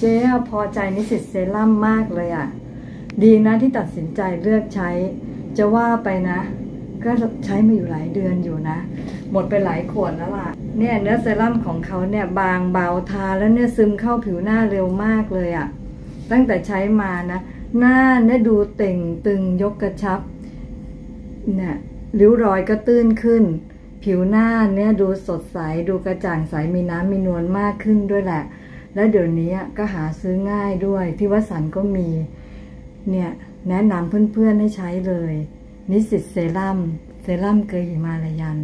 เจ๊พอใจนิสิตเซรั่มมากเลยอะ ดีนะที่ตัดสินใจเลือกใช้ จะว่าไปนะ ก็ใช้มาอยู่หลายเดือนอยู่นะ หมดไปหลายขวดแล้วล่ะ เนี่ยเนื้อเซรั่มของเขาเนี่ยบางเบาทาแล้วเนี่ยซึมเข้าผิวหน้าเร็วมากเลยอะ่ะ ตั้งแต่ใช้มานะ หน้าเนี่ยดูเต่งตึงยกกระชับ เนี่ยริ้วรอยก็ตื้นขึ้น ผิวหน้าเนี่ยดูสดใสดูกระจ่างใสมีน้ำมีนวลมากขึ้นด้วยแหละ แล้วเดี๋ยวนี้ก็หาซื้อง่ายด้วยที่วัสันก็มี เนี่ยแนะนำเพื่อนๆให้ใช้เลย นิสิตเซรั่มเซรั่มเกยหิมาลายัน